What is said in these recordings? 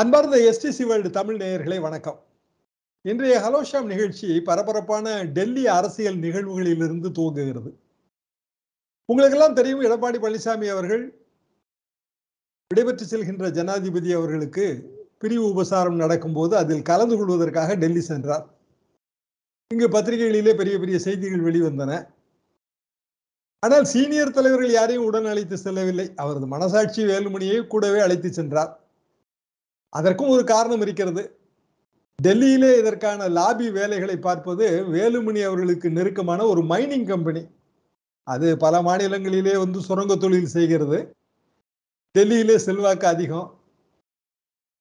அன்பார்ந்த STC world Tamil நேயர்களே வணக்கம். இன்றைய ஹலோஷாம் நிகழ்ச்சி பரபரப்பான டெல்லி அரசியல் நிகழ்வுகளிலிருந்து துவங்குகிறது. உங்களுக்கெல்லாம் தெரியும் எடப்பாடி பழனிசாமி அவர்கள் விடைபெற்று செல்கின்ற ஜனாதிபதி அவர்களுக்கு பிரிவு உபசாரம் நடக்கும்போது அதில் கலந்து கொள்வதற்காக டெல்லி சென்றார். இங்கு பத்திரிகைகளிலே பெரிய பெரிய செய்திகள் வெளிவந்தன. ஆனால் சீனியர் தலைவர்கள் யாரையும் உடன் அழைத்து செல்லவில்லை. அவரது மனசாட்சி வேலுமணியை கூடவே அழைத்து சென்றார். அதற்கும் ஒரு காரணம் இருக்கிறது. டெல்லியிலே இதற்கான லாபி வேலைகளை பார்ப்பது வேலுமணி அவர்களுக்கு நெருக்கமான ஒரு மைனிங் கம்பெனி அது பல மாநிலங்களிலே வந்து சுரங்க தொழில் செய்கிறது. டெல்லியிலே செல்வாக்கு அதிகம்.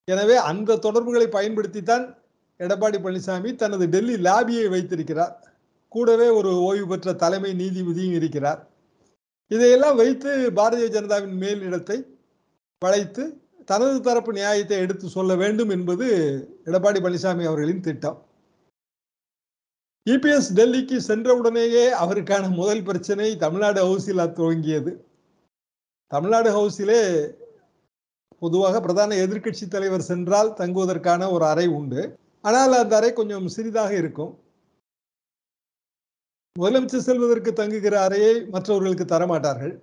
எனவே அந்த தொடர்புகளை பயன்படுத்தித்தான் எடப்பாடி பழனிசாமி தனது டெல்லி லாபியை வைத்திருக்கிறார். கூடவே ஒரு ஓய்வு பெற்ற தலைமை நீதிபதியும் இருக்கிறார். இதையெல்லாம் வைத்து பாரதிய ஜனதாவின் மேலிடத்தை வளைத்து தனது தரப்பு நியாயத்தை எடுத்து சொல்ல வேண்டும் என்பது எடப்பாடி பழனிசாமி அவர்களின் திட்டம். இபிஎஸ் டெல்லிக்கு சென்றவுடனேயே அவருக்கான முதல் பிரச்சனை தமிழ்நாடு ஹவுஸில் துவங்கியது. தமிழ்நாடு ஹவுஸிலே பொதுவாக பிரதான எதிர்க்கட்சி தலைவர் சென்றால் தங்குவதற்கான ஒரு அறை உண்டு. ஆனால் அந்த அறை கொஞ்சம் சிறிதாக இருக்கும். முதலமைச்சர் செல்வதற்கு தங்குகிற அறையை மற்றவர்களுக்கு தரமாட்டார்கள்.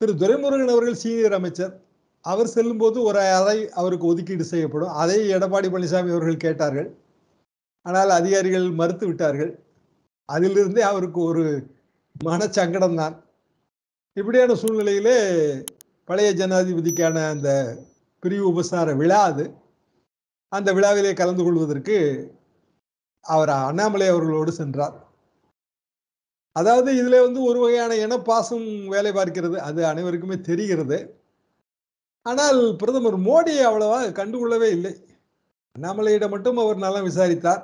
திரு துரைமுருகன் அவர்கள் சீனியர் அமைச்சர். அவர் செல்லும்போது ஒரு அறை அவருக்கு ஒதுக்கீடு செய்யப்படும். அதை எடப்பாடி பழனிசாமி அவர்கள் கேட்டார்கள். ஆனால் அதிகாரிகள் மறுத்து விட்டார்கள். அதிலிருந்தே அவருக்கு ஒரு மனச்சங்கடம் தான். இப்படியான சூழ்நிலையிலே பழைய ஜனாதிபதிக்கான அந்த பிரிவு உபசார விழா அது. அந்த விழாவிலே கலந்து கொள்வதற்கு அவர் அண்ணாமலை அவர்களோடு சென்றார். அதாவது இதுல வந்து ஒரு வகையான இனப்பாசம் வேலை பார்க்கிறது அது அனைவருக்குமே தெரிகிறது. ஆனால் பிரதமர் மோடியை அவ்வளவா கண்டுகொள்ளவே இல்லை. அண்ணாமலையிடம் மட்டும் அவர் நலம் விசாரித்தார்.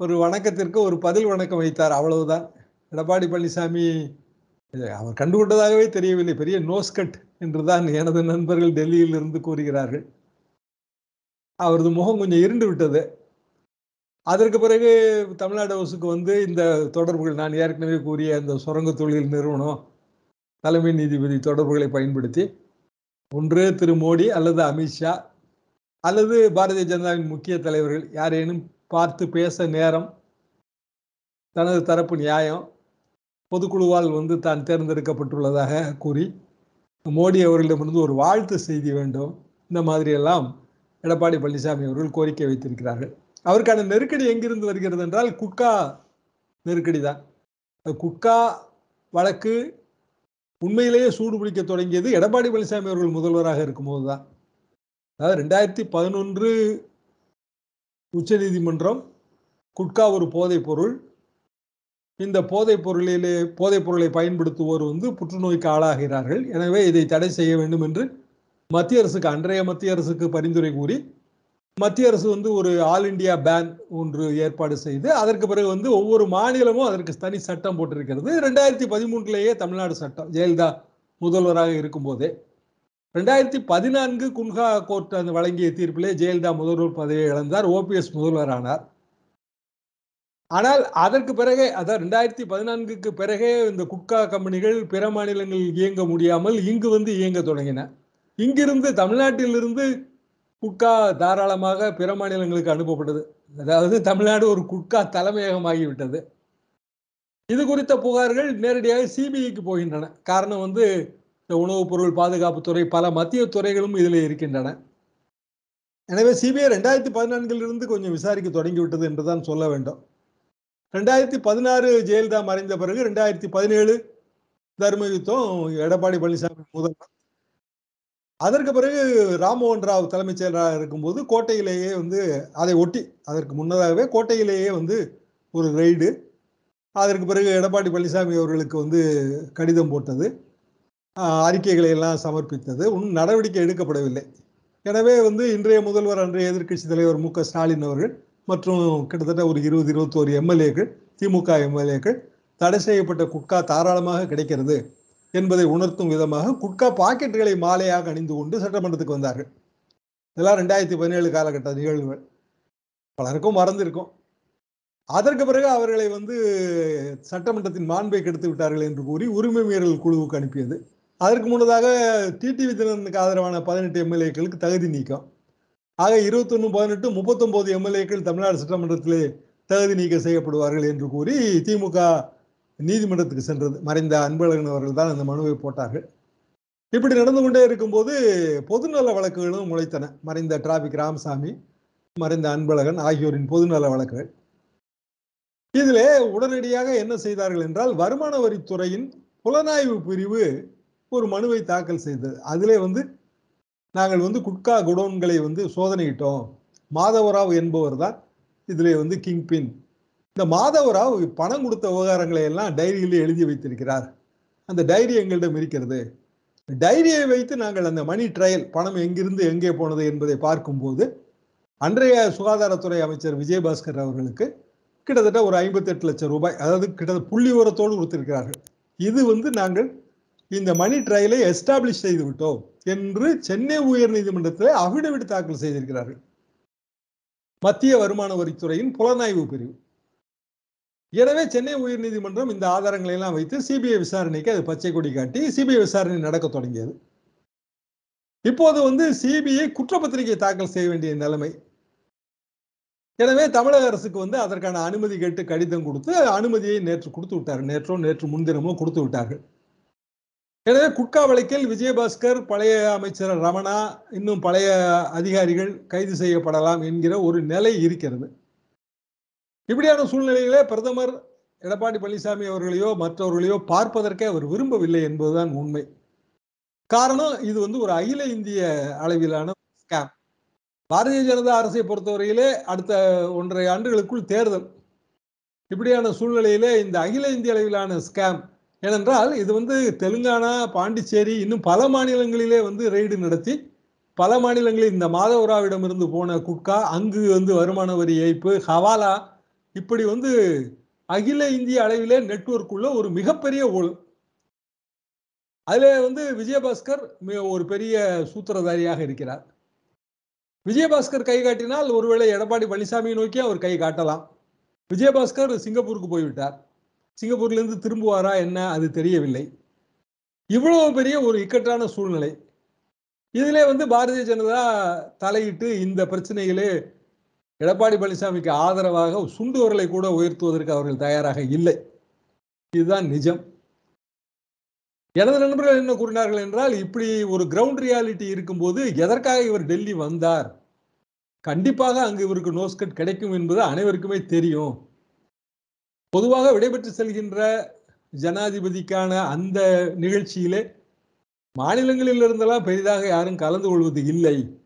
ஒரு வணக்கத்திற்கு ஒரு பதில் வணக்கம் வைத்தார் அவ்வளவுதான். எடப்பாடி பழனிசாமி அவர் கண்டுகொண்டதாகவே தெரியவில்லை. பெரிய நோஸ்கட் என்றுதான் எனது நண்பர்கள் டெல்லியில் இருந்து கூறுகிறார்கள். அவரது முகம் கொஞ்சம் இருண்டு விட்டது. அதற்கு பிறகு தமிழ்நாடு ஹவுஸுக்கு வந்து இந்த தொடர்புகள் நான் ஏற்கனவே கூறிய இந்த சுரங்க தொழில் நிறுவனம் தலைமை நீதிபதி தொடர்புகளை பயன்படுத்தி ஒன்று திரு மோடி அல்லது அமித்ஷா அல்லது பாரதிய ஜனதாவின் முக்கிய தலைவர்கள் யாரேனும் பார்த்து பேச நேரம் தனது தரப்பு நியாயம் பொதுக்குழுவால் வந்து தான் தேர்ந்தெடுக்கப்பட்டுள்ளதாக கூறி மோடி அவர்களிடமிருந்து ஒரு வாழ்த்து செய்தி வேண்டும். இந்த மாதிரியெல்லாம் எடப்பாடி பழனிசாமி அவர்கள் கோரிக்கை வைத்திருக்கிறார்கள். அவருக்கான நெருக்கடி எங்கிருந்து வருகிறது என்றால் குக்கா நெருக்கடி தான். குக்கா வழக்கு உண்மையிலேயே சூடு பிடிக்க தொடங்கியது எடப்பாடி பழனிசாமி அவர்கள் முதல்வராக இருக்கும்போது தான். அதாவது ரெண்டாயிரத்தி பதினொன்று உச்சநீதிமன்றம் குட்கா ஒரு போதைப் பொருள். இந்த போதைப் பொருளிலே போதைப் பொருளை பயன்படுத்துவோர் வந்து புற்றுநோய்க்கு ஆளாகிறார்கள். எனவே இதை தடை செய்ய வேண்டும் என்று மத்திய அரசுக்கு அன்றைய மத்திய அரசுக்கு பரிந்துரை கூறி மத்திய அரசு வந்து ஒரு ஆல் இண்டியா பேன் ஒன்று ஏற்பாடு செய்து அதற்கு பிறகு வந்து ஒவ்வொரு மாநிலமும் அதற்கு தனி சட்டம் போட்டிருக்கிறது. ரெண்டாயிரத்தி பதிமூன்றுலேயே தமிழ்நாடு சட்டம் ஜெயலலிதா முதல்வராக இருக்கும்போதே. ரெண்டாயிரத்தி பதினான்கு குன்ஹா கோர்ட் அந்த வழங்கிய தீர்ப்பிலே ஜெயலலிதா முதல்வர் பதவியை இழந்தார் ஓபிஎஸ் முதல்வரானார் ஆனால் அதற்கு பிறகே அதாவது ரெண்டாயிரத்தி பதினான்குக்கு பிறகே இந்த குட்கா கம்பெனிகள் பிற மாநிலங்களில் இயங்க முடியாமல் இங்கு வந்து இயங்க தொடங்கின. இங்கிருந்து தமிழ்நாட்டிலிருந்து குட்கா தாராளமாக பிற மாநிலங்களுக்கு அனுப்பப்பட்டது. அதாவது தமிழ்நாடு ஒரு குட்கா தலைமையகமாகிவிட்டது. இது குறித்த புகார்கள் நேரடியாக சிபிஐக்கு போகின்றன. காரணம் வந்து இந்த உணவுப் பொருள் பாதுகாப்புத்துறை பல மத்திய துறைகளும் இதில் இருக்கின்றன. எனவே சிபிஐ ரெண்டாயிரத்தி பதினான்கிலிருந்து கொஞ்சம் விசாரிக்க தொடங்கிவிட்டது என்றுதான் சொல்ல வேண்டும். ரெண்டாயிரத்தி பதினாறு ஜெயலலிதா மறைந்த பிறகு ரெண்டாயிரத்தி பதினேழு தர்மயுத்தம் எடப்பாடி பழனிசாமி முதல்வர் அதற்கு பிறகு ராம்மோகன் ராவ் தலைமைச் செயலராக இருக்கும்போது கோட்டையிலேயே வந்து அதை ஒட்டி அதற்கு முன்னதாகவே கோட்டையிலேயே வந்து ஒரு ரெய்டு. அதற்கு பிறகு எடப்பாடி பழனிசாமி அவர்களுக்கு வந்து கடிதம் போட்டது. அறிக்கைகளை எல்லாம் சமர்ப்பித்தது. ஒன்றும் நடவடிக்கை எடுக்கப்படவில்லை. எனவே வந்து இன்றைய முதல்வர் அன்றைய எதிர்க்கட்சி தலைவர் மு க ஸ்டாலின் அவர்கள் மற்றும் கிட்டத்தட்ட ஒரு இருபது இருபத்தோரு எம்எல்ஏக்கள் திமுக எம்எல்ஏக்கள் தடை செய்யப்பட்ட குக்கா தாராளமாக கிடைக்கிறது. என்பதை உணர்த்தும் விதமாக குட்கா பாக்கெட்டுகளை மாலையாக அணிந்து கொண்டு சட்டமன்றத்துக்கு வந்தார்கள். இதெல்லாம் ரெண்டாயிரத்தி பதினேழு காலகட்ட நிகழ்வுகள். பலருக்கும் மறந்திருக்கும். அதற்கு பிறகு அவர்களை வந்து சட்டமன்றத்தின் மாண்பை கெடுத்து விட்டார்கள் என்று கூறி உரிமை மீறல் குழுவுக்கு அனுப்பியது. அதற்கு முன்னதாக டிடிவி தினனுக்கு ஆதரவான பதினெட்டு எம்எல்ஏக்களுக்கு தகுதி நீக்கம். ஆக இருபத்தொன்னு பதினெட்டு முப்பத்தொன்பது எம்எல்ஏக்கள் தமிழ்நாடு சட்டமன்றத்திலே தகுதி நீக்கம் செய்யப்படுவார்கள் என்று கூறி திமுக நீதிமன்றத்துக்கு சென்றது. மறைந்த அன்பழகன் அவர்கள் தான் அந்த மனுவை போட்டார்கள். இப்படி நடந்து கொண்டே இருக்கும்போது பொதுநல வழக்குகளும் முளைத்தன. மறைந்த டிராபிக் ராமசாமி மறைந்த அன்பழகன் ஆகியோரின் பொதுநல வழக்குகள். இதிலே உடனடியாக என்ன செய்தார்கள் என்றால் வருமான வரித்துறையின் புலனாய்வு பிரிவு ஒரு மனுவை தாக்கல் செய்தது. அதிலே வந்து நாங்கள் வந்து குட்கா குடோன்களை வந்து சோதனையிட்டோம். மாதவராவ் என்பவர் தான் இதிலே வந்து கிங் பின் இந்த மாதவராவ் பணம் கொடுத்த விவகாரங்களை எல்லாம் டைரியிலே எழுதி வைத்திருக்கிறார். அந்த டைரி எங்களிடம் இருக்கிறது. டைரியை வைத்து நாங்கள் அந்த மணி ட்ரையல் பணம் எங்கிருந்து எங்கே போனது என்பதை பார்க்கும்போது அன்றைய சுகாதாரத்துறை அமைச்சர் விஜயபாஸ்கர் அவர்களுக்கு கிட்டத்தட்ட ஒரு ஐம்பத்தெட்டு லட்சம் ரூபாய் அதாவது கிட்டத்தட்ட புள்ளி உரத்தோடு கொடுத்திருக்கிறார்கள். இது வந்து நாங்கள் இந்த மணி ட்ரையலை எஸ்டாப்ளிஷ் செய்து விட்டோம் என்று சென்னை உயர்நீதிமன்றத்தில் அபிடவிட் தாக்கல் செய்திருக்கிறார்கள். மத்திய வருமான வரித்துறையின் புலனாய்வு பிரிவு. எனவே சென்னை உயர்நீதிமன்றம் இந்த ஆதாரங்களை எல்லாம் வைத்து சிபிஐ விசாரணைக்கு அது பச்சை கொடி காட்டி சிபிஐ விசாரணை நடக்க தொடங்கியது. இப்போது வந்து சிபிஐ குற்றப்பத்திரிகை தாக்கல் செய்ய வேண்டிய நிலைமை. எனவே தமிழக அரசுக்கு வந்து அதற்கான அனுமதி கேட்டு கடிதம் கொடுத்து அனுமதியை நேற்று கொடுத்து விட்டார். நேற்றோ நேற்று முன்தினமோ கொடுத்து விட்டார்கள். எனவே குட்கா வழக்கில் விஜயபாஸ்கர் பழைய அமைச்சர் ரமணா இன்னும் பழைய அதிகாரிகள் கைது செய்யப்படலாம் என்கிற ஒரு நிலை இருக்கிறது. இப்படியான சூழ்நிலையிலே பிரதமர் எடப்பாடி பழனிசாமி அவர்களையோ மற்றவர்களையோ பார்ப்பதற்கே அவர் விரும்பவில்லை என்பதுதான் உண்மை. காரணம் இது வந்து ஒரு அகில இந்திய அளவிலான ஸ்கேம் பாரதிய ஜனதா அரசை பொறுத்தவரையிலே அடுத்த ஒன்றரை ஆண்டுகளுக்குள் தேர்தல். இப்படியான சூழ்நிலையிலே இந்த அகில இந்திய அளவிலான ஸ்கேம் ஏனென்றால் இது வந்து தெலுங்கானா பாண்டிச்சேரி இன்னும் பல மாநிலங்களிலே வந்து ரெய்டு நடத்தி பல மாநிலங்களில் இந்த மாதவராவிடமிருந்து போன குட்கா அங்கு வந்து வருமான வரி ஏய்ப்பு ஹவாலா இப்படி வந்து அகில இந்திய அளவிலே நெட்ஒர்க் உள்ள ஒரு மிகப்பெரிய ஊழல். அதில் வந்து விஜயபாஸ்கர் மிக ஒரு பெரிய சூத்திரதாரியாக இருக்கிறார். விஜயபாஸ்கர் கை காட்டினால் ஒருவேளை எடப்பாடி பழனிசாமியை நோக்கி அவர் கை காட்டலாம். விஜயபாஸ்கர் சிங்கப்பூருக்கு போய்விட்டார். சிங்கப்பூர்லேருந்து திரும்புவாரா என்ன அது தெரியவில்லை. இவ்வளவு பெரிய ஒரு இக்கட்டான சூழ்நிலை. இதிலே வந்து பாரதிய ஜனதா தலையிட்டு இந்த பிரச்சனைகளே எடப்பாடி பழனிசாமிக்கு ஆதரவாக சுண்டுவர்களை கூட உயர்த்துவதற்கு அவர்கள் தயாராக இல்லை. இதுதான் நிஜம். எனது நண்பர்கள் என்ன கூறினார்கள் என்றால் இப்படி ஒரு கிரவுண்ட் ரியாலிட்டி இருக்கும்போது எதற்காக இவர் டெல்லி வந்தார்? கண்டிப்பாக அங்கு இவருக்கு நோஸ்கட் கிடைக்கும் என்பது அனைவருக்குமே தெரியும். பொதுவாக விடைபெற்று செல்கின்ற ஜனாதிபதிக்கான அந்த நிகழ்ச்சியிலே மாநிலங்களில் இருந்தெல்லாம் பெரிதாக யாரும் கலந்து கொள்வது இல்லை.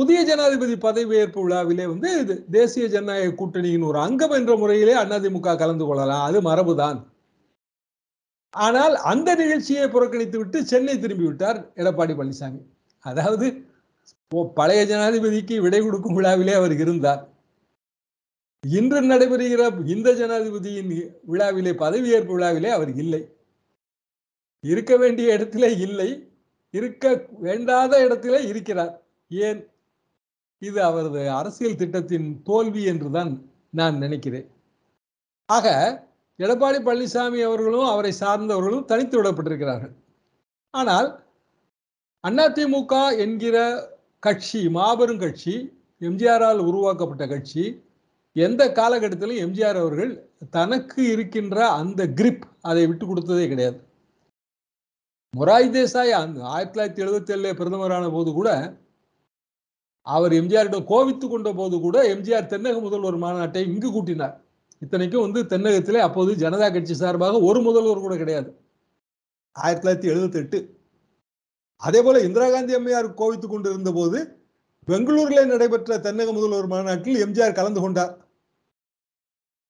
புதிய ஜனாதிபதி பதவியேற்பு விழாவிலே வந்து இது தேசிய ஜனநாயக கூட்டணியின் ஒரு அங்கம் என்ற முறையிலே அதிமுக கலந்து கொள்ளலாம். அது மரபுதான். ஆனால் அந்த நிகழ்ச்சியை புறக்கணித்து விட்டு சென்னை திரும்பி விட்டார் எடப்பாடி பழனிசாமி. அதாவது ஓ, பழைய ஜனாதிபதிக்கு விடை கொடுக்கும் விழாவிலே அவர் இருந்தார். இன்று நடைபெறுகிற இந்த ஜனாதிபதியின் விழாவிலே பதவியேற்பு விழாவிலே அவர் இல்லை. இருக்க வேண்டிய இடத்திலே இல்லை. இருக்க வேண்டாத இடத்திலே இருக்கிறார். ஏன்? இது அவரது அரசியல் திட்டத்தின் தோல்வி என்றுதான் நான் நினைக்கிறேன். ஆக எடப்பாடி பழனிசாமி அவர்களும் அவரை சார்ந்தவர்களும் தனித்து விடப்பட்டிருக்கிறார்கள். ஆனால் அதிமுக என்கிற கட்சி மாபெரும் கட்சி எம்ஜிஆரால் உருவாக்கப்பட்ட கட்சி எந்த காலகட்டத்திலும் எம்ஜிஆர் அவர்கள் தனக்கு இருக்கின்ற அந்த கிரிப் அதை விட்டு கொடுத்ததே கிடையாது. மொராய் தேசாய் அந்த ஆயிரத்தி தொள்ளாயிரத்தி எழுபத்தி ஏழுல பிரதமரான போது கூட அவர் எம்ஜிஆரிடம் கோவித்து கொண்ட போது கூட எம்ஜிஆர் தென்னக முதல்வர் மாநாட்டை இங்கு கூட்டினார். இத்தனைக்கும் வந்து தென்னகத்திலே அப்போது ஜனதா கட்சி சார்பாக ஒரு முதல்வர் கூட கிடையாது. ஆயிரத்தி தொள்ளாயிரத்தி எழுபத்தி எட்டு அதே போல இந்திரா காந்தி அம்மையார் கோவித்து கொண்டு இருந்த போது பெங்களூரில் நடைபெற்ற தென்னக முதல்வர் மாநாட்டில் எம்ஜிஆர் கலந்து கொண்டார்.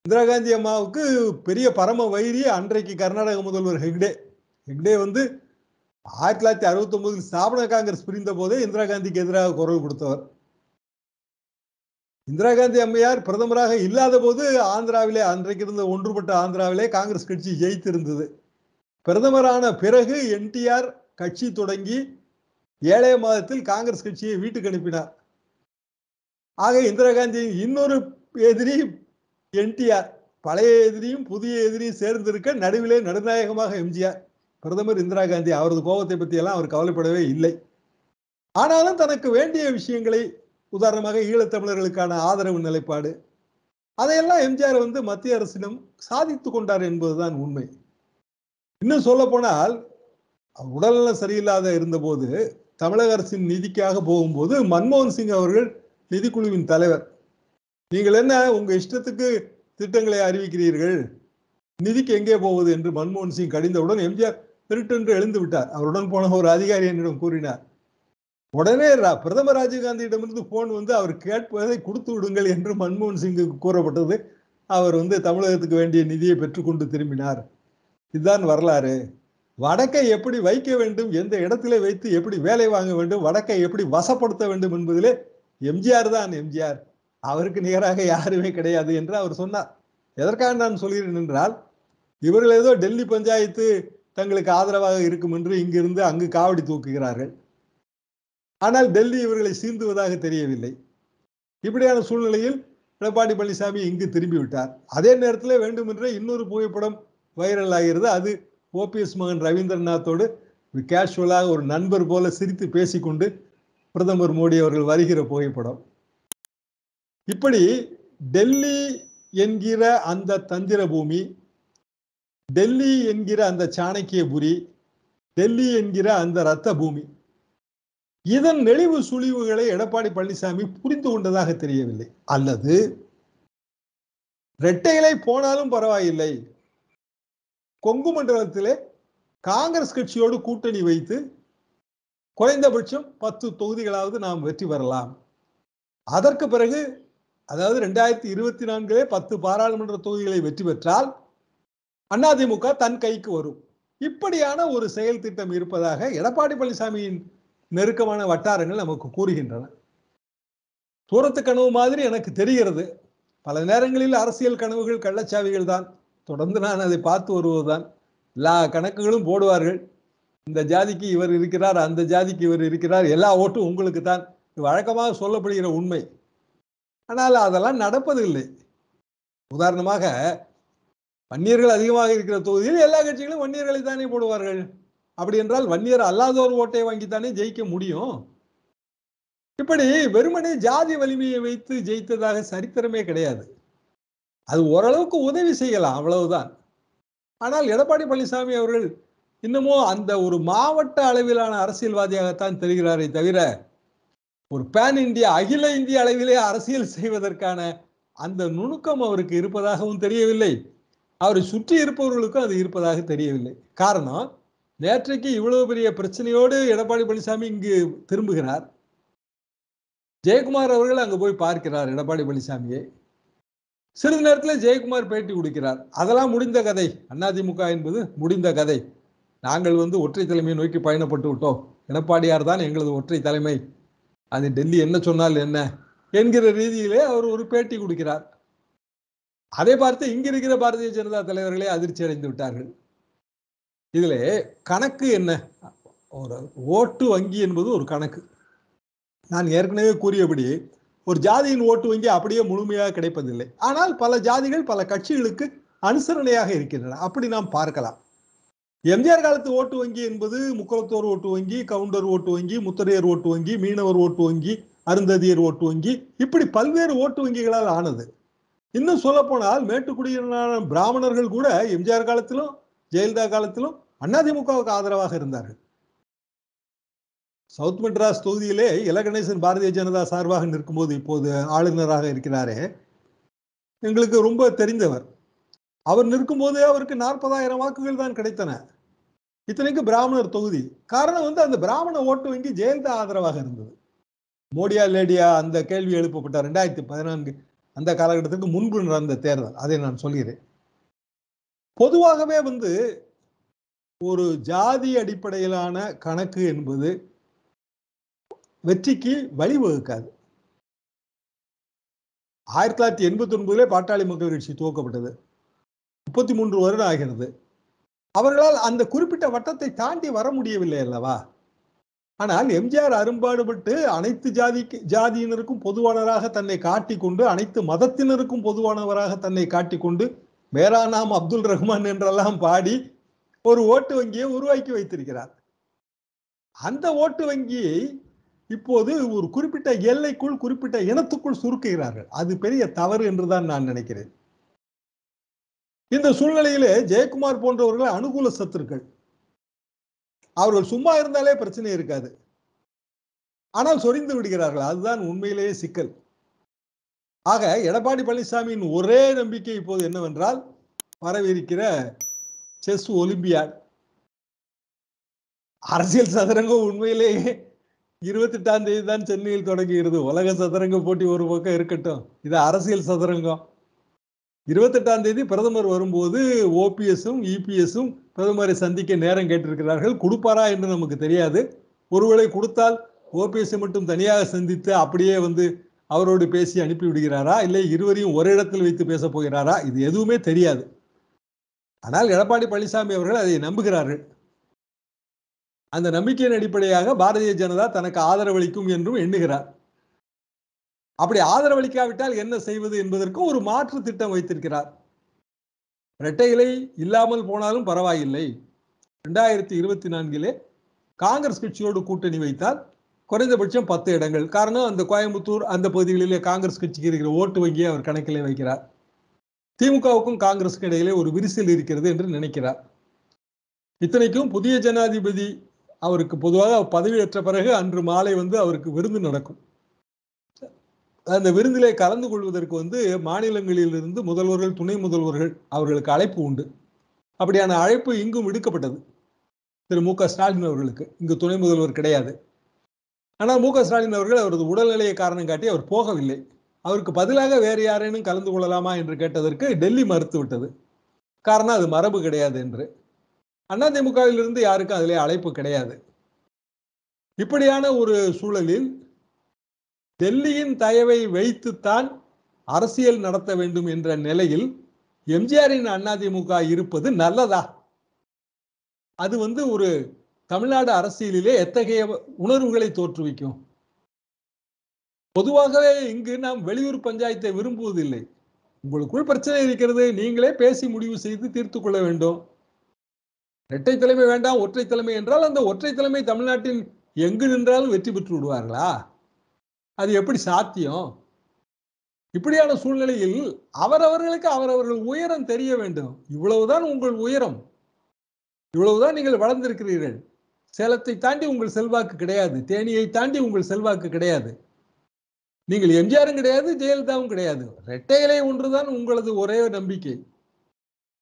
இந்திரா காந்தி அம்மாவுக்கு பெரிய பரம வைரிய அன்றைக்கு கர்நாடக முதல்வர் ஹெக்டே. ஹெக்டே வந்து ஆயிரத்தி தொள்ளாயிரத்தி அறுபத்தி ஒன்பதில் ஸ்தாபன காங்கிரஸ் பிரிந்த போதே இந்திரா காந்திக்கு எதிராக குரல் கொடுத்தவர். இந்திரா காந்தி அம்மையார் பிரதமராக இல்லாத போது ஆந்திராவிலே அன்றைக்கு இருந்த ஒன்றுபட்ட ஆந்திராவிலே காங்கிரஸ் கட்சி ஜெயித்திருந்தது. பிரதமரான பிறகு என்டிஆர் கட்சி தொடங்கி ஏழே மாதத்தில் காங்கிரஸ் கட்சியை வீட்டுக்கு அனுப்பினார். ஆக இந்திரா காந்தியின் இன்னொரு எதிரி என்டிஆர். பழைய எதிரியும் புதிய எதிரியும் சேர்ந்திருக்க நடுவிலே நடுநாயகமாக எம்ஜிஆர். பிரதமர் இந்திரா காந்தி அவரது கோபத்தை பற்றியெல்லாம் அவர் கவலைப்படவே இல்லை. ஆனாலும் தனக்கு வேண்டிய விஷயங்களை உதாரணமாக ஈழத்தமிழர்களுக்கான ஆதரவு நிலைப்பாடு அதையெல்லாம் எம்ஜிஆர் வந்து மத்திய அரசிடம் சாதித்து கொண்டார் என்பதுதான் உண்மை. இன்னும் சொல்ல போனால் உடல்நலம் சரியில்லாத இருந்தபோது தமிழக அரசின் நிதிக்காக போகும்போது மன்மோகன் சிங் அவர்கள் நிதிக்குழுவின் தலைவர். நீங்கள் என்ன உங்க இஷ்டத்துக்கு திட்டங்களை அறிவிக்கிறீர்கள்? நிதிக்கு எங்கே போவது என்று மன்மோகன் சிங் கடிந்தவுடன் எம்ஜிஆர் திருட்டென்று எழுந்து விட்டார். அவருடன் போன ஒரு அதிகாரி என்னிடம் கூறினார் உடனே ரா- பிரதமர் ராஜீவ்காந்தியிடமிருந்து போன் வந்து அவர் கேட்பதை கொடுத்து விடுங்கள் என்று மன்மோகன் சிங்குக்கு கூறப்பட்டது. அவர் வந்து தமிழகத்துக்கு வேண்டிய நிதியை பெற்றுக்கொண்டு திரும்பினார். இதுதான் வரலாறு. வடக்கை எப்படி வைக்க வேண்டும் எந்த இடத்திலே வைத்து எப்படி வேலை வாங்க வேண்டும் வடக்கை எப்படி வசப்படுத்த வேண்டும் என்பதிலே எம்ஜிஆர் தான் எம்ஜிஆர். அவருக்கு நிகராக யாருமே கிடையாது என்று அவர் சொன்னார். எதற்காக நான் சொல்கிறேன் என்றால் இவர்கள் ஏதோ டெல்லி பஞ்சாயத்து தங்களுக்கு ஆதரவாக இருக்கும் என்று இங்கிருந்து அங்கு காவடி தூக்குகிறார்கள். ஆனால் டெல்லி இவர்களை சீந்துவதாக தெரியவில்லை. இப்படியான சூழ்நிலையில் எடப்பாடி பழனிசாமி இங்கு திரும்பி விட்டார் அதே நேரத்தில் வேண்டுமென்றே இன்னொரு புகைப்படம் வைரல் ஆகிறது. அது ஓபிஎஸ் மகன் ரவீந்திரநாத்தோடு கேஷுவலாக ஒரு நண்பர் போல சிரித்து பேசிக்கொண்டு பிரதமர் மோடி அவர்கள் வருகிற புகைப்படம். இப்படி டெல்லி என்கிற அந்த தந்திர பூமி டெல்லி என்கிற அந்த சாணக்கியபுரி டெல்லி என்கிற அந்த இரத்த பூமி இதன் நெளிவு சுழிவுகளை எடப்பாடி பழனிசாமி புரிந்து கொண்டதாக தெரியவில்லை. அல்லது இரட்டைகளை போனாலும் பரவாயில்லை. கொங்கு மண்டலத்திலே காங்கிரஸ் கட்சியோடு கூட்டணி வைத்து குறைந்தபட்சம் பத்து தொகுதிகளாவது நாம் வெற்றி பெறலாம். அதற்கு பிறகு அதாவது ரெண்டாயிரத்தி இருபத்தி நான்கிலே பத்து பாராளுமன்ற தொகுதிகளை வெற்றி பெற்றால் அதிமுக தன் கைக்கு வரும். இப்படியான ஒரு செயல் திட்டம் இருப்பதாக எடப்பாடி பழனிசாமியின் நெருக்கமான வட்டாரங்கள் நமக்கு கூறுகின்றன. தூரத்து கனவு மாதிரி எனக்கு தெரிகிறது. பல நேரங்களில் அரசியல் கனவுகள் கள்ளச்சாவிகள் தான். தொடர்ந்து நான் அதை பார்த்து வருவதுதான். எல்லா கணக்குகளும் போடுவார்கள். இந்த ஜாதிக்கு இவர் இருக்கிறார் அந்த ஜாதிக்கு இவர் இருக்கிறார் எல்லா ஓட்டும் உங்களுக்கு தான். இது வழக்கமாக சொல்லப்படுகிற உண்மை. ஆனால் அதெல்லாம் நடப்பதில்லை. உதாரணமாக வன்னியர்கள் அதிகமாக இருக்கிற தொகுதியில் எல்லா கட்சிகளும் வன்னியர்களை தானே போடுவார்கள்? அப்படி என்றால் வன்னியர் அல்லாதோர் ஓட்டை வாங்கித்தானே ஜெயிக்க முடியும்? இப்படி வெறுமனே ஜாதி வலிமையை வைத்து ஜெயித்ததாக சரித்திரமே கிடையாது. அது ஓரளவுக்கு உதவி செய்யலாம் அவ்வளவுதான். ஆனால் எடப்பாடி பழனிசாமி அவர்கள் இன்னமும் அந்த ஒரு மாவட்ட அளவிலான அரசியல்வாதியாகத்தான் தெரிகிறாரே தவிர ஒரு பேன் இந்தியா அகில இந்திய அளவிலே அரசியல் செய்வதற்கான அந்த நுணுக்கம் அவருக்கு இருப்பதாகவும் தெரியவில்லை. அவரை சுற்றி இருப்பவர்களுக்கும் அது இருப்பதாக தெரியவில்லை. காரணம் நேற்றைக்கு இவ்வளவு பெரிய பிரச்சனையோடு எடப்பாடி பழனிசாமி இங்கு திரும்புகிறார். ஜெயக்குமார் அவர்கள் அங்கே போய் பார்க்கிறார் எடப்பாடி பழனிசாமியை. சிறிது நேரத்தில் ஜெயக்குமார் பேட்டி கொடுக்கிறார். அதெல்லாம் முடிந்த கதை. அதிமுக என்பது முடிந்த கதை. நாங்கள் வந்து ஒற்றை தலைமையை நோக்கி பயணப்பட்டு விட்டோம். எடப்பாடியார் தான் எங்களது ஒற்றை தலைமை. அது டெல்லி என்ன சொன்னால் என்ன? என்கிற ரீதியிலே அவர் ஒரு பேட்டி கொடுக்கிறார். அதை பார்த்து இங்க இருக்கிற பாரதிய ஜனதா தலைவர்களே அதிர்ச்சி அடைந்து விட்டார்கள். இதில் கணக்கு என்ன? ஒரு ஓட்டு வங்கி என்பது ஒரு கணக்கு. நான் ஏற்கனவே கூறியபடி ஒரு ஜாதியின் ஓட்டு வங்கி அப்படியே முழுமையாக கிடைப்பதில்லை. ஆனால் பல ஜாதிகள் பல கட்சிகளுக்கு அனுசரணையாக இருக்கின்றன. அப்படி நாம் பார்க்கலாம். எம்ஜிஆர் காலத்து ஓட்டு வங்கி என்பது முக்குளத்தோர் ஓட்டு வங்கி கவுண்டர் ஓட்டு வங்கி முத்தரையர் ஓட்டு வங்கி மீனவர் ஓட்டு வங்கி அருந்ததியர் ஓட்டு வங்கி இப்படி பல்வேறு ஓட்டு வங்கிகளால் ஆனது. இன்னும் சொல்ல போனால் பிராமணர்கள் கூட எம்ஜிஆர் காலத்திலும் ஜெயலலிதா காலத்திலும் அதிமுகவுக்கு ஆதரவாக இருந்தார்கள். சவுத் மெட்ராஸ் தொகுதியிலே இலகணேசன் பாரதிய ஜனதா சார்பாக நிற்கும்போது இப்போது ஆளுநராக இருக்கிறாரே. எங்களுக்கு ரொம்ப தெரிந்தவர். அவர் நிற்கும்போதே அவருக்கு நாற்பதாயிரம் வாக்குகள் தான் கிடைத்தன. இத்தனைக்கு பிராமணர் தொகுதி. காரணம் வந்து அந்த பிராமண ஓட்டு வங்கி ஜெயலலிதா ஆதரவாக இருந்தது. மோடியா லேடியா அந்த கேள்வி எழுப்பப்பட்ட ரெண்டாயிரத்தி பதினான்கு அந்த காலகட்டத்துக்கு முன்பு நடந்த தேர்தல் அதை நான் சொல்கிறேன். பொதுவாகவே வந்து ஒரு ஜாதி அடிப்படையிலான கணக்கு என்பது வெற்றிக்கு வழிவகுக்காது. ஆயிரத்தி தொள்ளாயிரத்தி எண்பத்தி ஒன்பதுல பாட்டாளி மக்கள் கட்சி துவக்கப்பட்டது. முப்பத்தி மூன்று வருடம் ஆகிறது. அவர்களால் அந்த குறிப்பிட்ட வட்டத்தை தாண்டி வர முடியவில்லை அல்லவா? ஆனால் எம்ஜிஆர் அரும்பாடுபட்டு அனைத்து ஜாதிக்கு ஜாதியினருக்கும் பொதுவானவராக தன்னை காட்டிக்கொண்டு அனைத்து மதத்தினருக்கும் பொதுவானவராக தன்னை காட்டிக்கொண்டு மேரா நாம் அப்துல் ரஹ்மான் என்றெல்லாம் பாடி ஒரு ஓட்டு வங்கியை உருவாக்கி வைத்திருக்கிறார். அந்த ஓட்டு வங்கியை இப்போது ஒரு குறிப்பிட்ட எல்லைக்குள் குறிப்பிட்ட இனத்துக்குள் சுருக்குகிறார்கள். அது பெரிய தவறு என்றுதான் நான் நினைக்கிறேன். இந்த சூழ்நிலையிலே ஜெயக்குமார் போன்றவர்கள் அனுகூல சத்துருக்கள். அவர்கள் சும்மா இருந்தாலே பிரச்சனை இருக்காது. ஆனால் சொரிந்து விடுகிறார்கள். அதுதான் உண்மையிலேயே சிக்கல். ஆக எடப்பாடி பழனிசாமியின் ஒரே நம்பிக்கை இப்போது என்னவென்றால் வரவிருக்கிற செஸ் ஒலிம்பியாட். அரசியல் சதுரங்கம் உண்மையிலேயே இருபத்தெட்டாம் தேதி தான் சென்னையில் தொடங்குகிறது. உலக சதுரங்க போட்டி ஒரு பக்கம் இருக்கட்டும். இது அரசியல் சதுரங்கம். இருபத்தெட்டாம் தேதி பிரதமர் வரும்போது ஓபிஎஸும் இபிஎஸும் பிரதமரை சந்திக்க நேரம் கேட்டிருக்கிறார்கள். கொடுப்பாரா என்று நமக்கு தெரியாது. ஒருவேளை கொடுத்தால் ஓபிஎஸ்ஐ மட்டும் தனியாக சந்தித்து அப்படியே வந்து அவரோடு பேசி அனுப்பி விடுகிறாரா? இல்லை இருவரையும் ஒரு இடத்தில் வைத்து பேச போகிறாரா? இது எதுவுமே தெரியாது. ஆனால் எடப்பாடி பழனிசாமி அவர்கள் அதை நம்புகிறார்கள். அந்த நம்பிக்கையின் அடிப்படையாக பாரதிய ஜனதா தனக்கு ஆதரவளிக்கும் என்றும் எண்ணுகிறார். அப்படி ஆதரவளிக்காவிட்டால் என்ன செய்வது என்பதற்கும் ஒரு மாற்று திட்டம் வைத்திருக்கிறார். இரட்டை இலை இல்லாமல் போனாலும் பரவாயில்லை. ரெண்டாயிரத்தி இருபத்தி நான்கிலே காங்கிரஸ் கட்சியோடு கூட்டணி வைத்தால் குறைந்தபட்சம் பத்து இடங்கள். காரணம் அந்த கோயம்புத்தூர் அந்த பகுதிகளிலே காங்கிரஸ் கட்சிக்கு இருக்கிற ஓட்டு வங்கியை அவர் கணக்கிலே வைக்கிறார். திமுகவுக்கும் காங்கிரஸுக்கு இடையிலே ஒரு விரிசல் இருக்கிறது என்று நினைக்கிறார். இத்தனைக்கும் புதிய ஜனாதிபதி அவருக்கு பொதுவாக பதவியேற்ற பிறகு அன்று மாலை வந்து அவருக்கு விருந்து நடக்கும். அந்த விருந்திலே கலந்து கொள்வதற்கு வந்து மாநிலங்களிலிருந்து முதல்வர்கள் துணை முதல்வர்கள் அவர்களுக்கு அழைப்பு உண்டு. அப்படியான அழைப்பு இங்கும் விடுக்கப்பட்டது. திரு மு க. ஸ்டாலின் அவர்களுக்கு. இங்கு துணை முதல்வர் கிடையாது. ஆனால் மு க. ஸ்டாலின் அவர்கள் அவரது உடல்நிலையை காரணம் காட்டி அவர் போகவில்லை. அவருக்கு பதிலாக வேறு யாரேனும் கலந்து கொள்ளலாமா என்று கேட்டதற்கு டெல்லி மறுத்து விட்டது. காரணம் அது மரபு கிடையாது என்று. அதிமுகவிலிருந்து யாருக்கும் அதிலே அழைப்பு கிடையாது. இப்படியான ஒரு சூழலில் டெல்லியின் தயவை வைத்துத்தான் அரசியல் நடத்த வேண்டும் என்ற நிலையில் எம்ஜிஆரின் அதிமுக இருப்பது நல்லதா? அது வந்து ஒரு தமிழ்நாடு அரசியலிலே எத்தகைய உணர்வுகளை தோற்றுவிக்கும்? பொதுவாகவே இங்கு நாம் வெளியூர் பஞ்சாயத்தை விரும்புவதில்லை. உங்களுக்குள் பிரச்சனை இருக்கிறது. நீங்களே பேசி முடிவு செய்து தீர்த்து கொள்ள வேண்டும். இரட்டை தலைமை வேண்டாம் ஒற்றை தலைமை என்றால் அந்த ஒற்றை தலைமை தமிழ்நாட்டின் எங்கு நின்றாலும் வெற்றி பெற்று விடுவார்களா? அது எப்படி சாத்தியம்? இப்படியான சூழ்நிலையில் அவரவர்களுக்கு அவரவர்கள் உயரம் தெரிய வேண்டும். இவ்வளவுதான் உங்கள் உயரம். இவ்வளவுதான் நீங்கள் வளர்ந்திருக்கிறீர்கள். சேலத்தை தாண்டி உங்கள் செல்வாக்கு கிடையாது. தேனியை தாண்டி உங்கள் செல்வாக்கு கிடையாது. நீங்கள் எம்ஜிஆரும் கிடையாது ஜெயலலிதாவும் கிடையாது. ரெட்டையிலை ஒன்றுதான் உங்களது ஒரே நம்பிக்கை.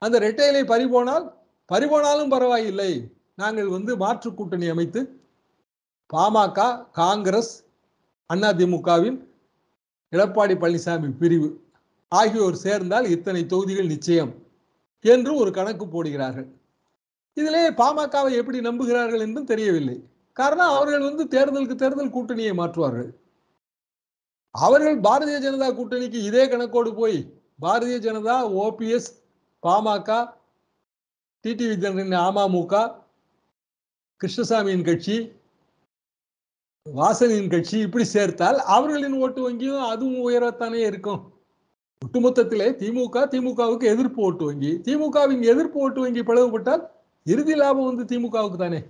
அந்த ரெட்டையிலை பறிபோனால் பறிபோனாலும் பரவாயில்லை. நாங்கள் வந்து மாற்று கூட்டணி அமைத்து பாமக காங்கிரஸ் அதிமுகவின் எடப்பாடி பழனிசாமி பிரிவு ஆகியோர் சேர்ந்தால் இத்தனை தொகுதிகள் நிச்சயம் என்று ஒரு கணக்கு போடுகிறார்கள். இதிலே பாமகவை எப்படி நம்புகிறார்கள் என்றும் தெரியவில்லை. காரணம் அவர்கள் வந்து தேர்தலுக்கு தேர்தல் கூட்டணியை மாற்றுவார்கள். அவர்கள் பாரதிய ஜனதா கூட்டணிக்கு இதே கணக்கோடு போய் பாரதிய ஜனதா ஓபிஎஸ் பாமக டிடிவி தினகரன் அமமுக கிருஷ்ணசாமியின் கட்சி வாசனின் கட்சி இப்படி சேர்த்தால் அவர்களின் ஓட்டு வங்கியும் அதுவும் உயரத்தானே இருக்கும். ஒட்டுமொத்தத்திலே திமுக திமுகவுக்கு எதிர்ப்பு ஓட்டு வங்கி. திமுகவின் எதிர்ப்பு ஓட்டு வங்கி பிளவுபட்டால் இறுதி லாபம் வந்து திமுகவுக்கு தானே.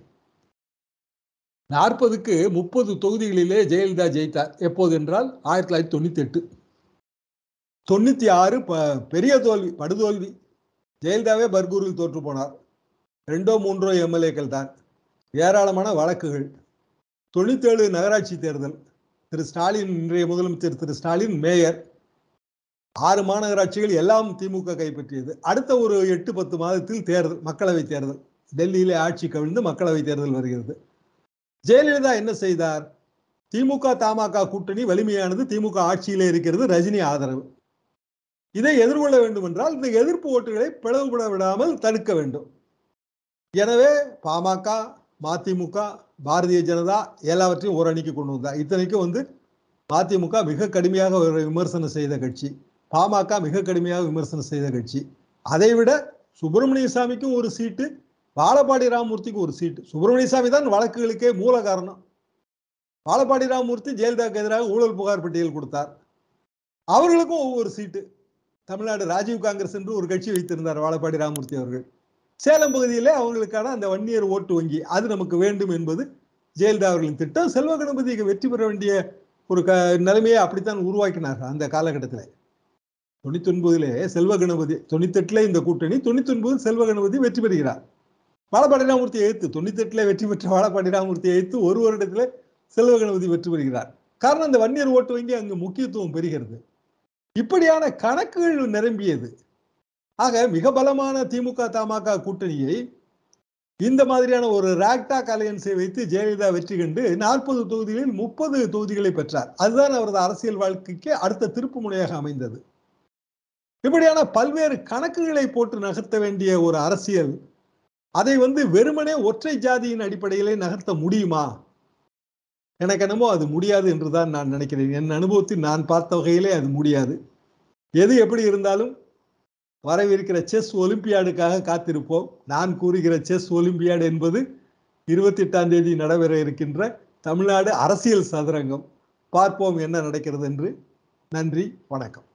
நாற்பதுக்கு முப்பது தொகுதிகளிலே ஜெயலலிதா ஜெயித்தார். எப்போது என்றால் ஆயிரத்தி தொள்ளாயிரத்தி தொண்ணூத்தி எட்டு தொண்ணூத்தி ஆறு ப- பெரிய தோல்வி படுதோல்வி. ஜெயலலிதாவே பர்கூரில் தோற்று போனார். ரெண்டோ மூன்றோ எம்எல்ஏக்கள் தான். ஏராளமான வழக்குகள். தொண்ணூத்தேழு நகராட்சி தேர்தல். திரு ஸ்டாலின் இன்றைய முதலமைச்சர் திரு ஸ்டாலின் மேயர். ஆறு மாநகராட்சிகள் எல்லாம் திமுக கைப்பற்றியது. அடுத்த ஒரு எட்டு பத்து மாதத்தில் தேர்தல் மக்களவை தேர்தல். டெல்லியிலே ஆட்சி கவிழ்ந்து மக்களவை தேர்தல் வருகிறது. ஜெயலலிதா என்ன செய்தார்? திமுக தமாக கூட்டணி வலிமையானது. திமுக ஆட்சியிலே இருக்கிறது. ரஜினி ஆதரவு. இதை எதிர்கொள்ள வேண்டும் என்றால் இந்த எதிர்ப்பு ஓட்டுகளை பிளவுபட விடாமல் தடுக்க வேண்டும். எனவே பாமக மதிமுக பாரதிய ஜனதா எல்லாவற்றையும் ஒரு அணிக்கு கொண்டு வந்தார் இத்தனைக்கும் வந்து அதிமுக மிக கடுமையாக ஒரு விமர்சனம் செய்த கட்சி. பாமக மிக கடுமையாக விமர்சனம் செய்த கட்சி. அதை விட சுப்பிரமணிய சாமிக்கும் ஒரு சீட்டு வாழப்பாடி ராமமூர்த்திக்கு ஒரு சீட்டு. சுப்பிரமணிய சாமி தான் வழக்குகளுக்கே மூல காரணம். வாழப்பாடி ராமமூர்த்தி ஜெயலலிதாவுக்கு எதிராக ஊழல் புகார் பட்டியல் கொடுத்தார். அவர்களுக்கும் ஒவ்வொரு சீட்டு. தமிழ்நாடு ராஜீவ் காங்கிரஸ் என்று ஒரு கட்சி வைத்திருந்தார் வாழப்பாடி ராமமூர்த்தி அவர்கள். சேலம் பகுதியிலே அவங்களுக்கான அந்த வன்னியர் ஓட்டு வங்கி அது நமக்கு வேண்டும் என்பது ஜெயலலிதா அவர்களின் திட்டம். செல்வ கணபதி வெற்றி பெற வேண்டிய ஒரு க நிலைமையை அப்படித்தான் உருவாக்கினார்கள் அந்த காலகட்டத்தில். தொண்ணூத்தி ஒன்பதுல செல்வ கணபதி தொண்ணூத்தெட்டுல இந்த கூட்டணி தொண்ணூத்தி ஒன்பது செல்வ கணபதி வெற்றி பெறுகிறார். வாழப்பாடி எழுத்து தொண்ணூத்தி வெற்றி பெற்ற வாழப்பாடி ராமூர்த்தி எழுத்து ஒரு வருடத்துல செல்வ கணபதி வெற்றி பெறுகிறார். காரணம் அந்த வன்னியர் ஓட்டு வங்கி அங்கு முக்கியத்துவம் பெறுகிறது. இப்படியான கணக்குகள் நிரம்பியது ஆக மிக பலமான திமுக தமாக கூட்டணியை இந்த மாதிரியான ஒரு ராக்டாக் அலையன்ஸை வைத்து ஜெயலலிதா வெற்றி கண்டு நாற்பது தொகுதிகளில் முப்பது தொகுதிகளை பெற்றார். அதுதான் அவரது அரசியல் வாழ்க்கைக்கு அடுத்த திருப்பு முனையாக அமைந்தது. இப்படியான பல்வேறு கணக்குகளை போட்டு நகர்த்த வேண்டிய ஒரு அரசியல் அதை வந்து வெறுமனே ஒற்றை ஜாதியின் அடிப்படையிலே நகர்த்த முடியுமா? எனக்கு என்னமோ அது முடியாது என்றுதான் நான் நினைக்கிறேன். என் அனுபவத்தில் நான் பார்த்த வகையிலே அது முடியாது. எது எப்படி இருந்தாலும் வரவிருக்கிற செஸ் ஒலிம்பியாடுக்காக காத்திருப்போம். நான் கூறுகிற செஸ் ஒலிம்பியாடு என்பது இருபத்தி எட்டாம் தேதி நடைபெற இருக்கின்ற தமிழ்நாடு அரசியல் சதுரங்கம். பார்ப்போம் என்ன நடக்கிறது என்று நன்றி வணக்கம்.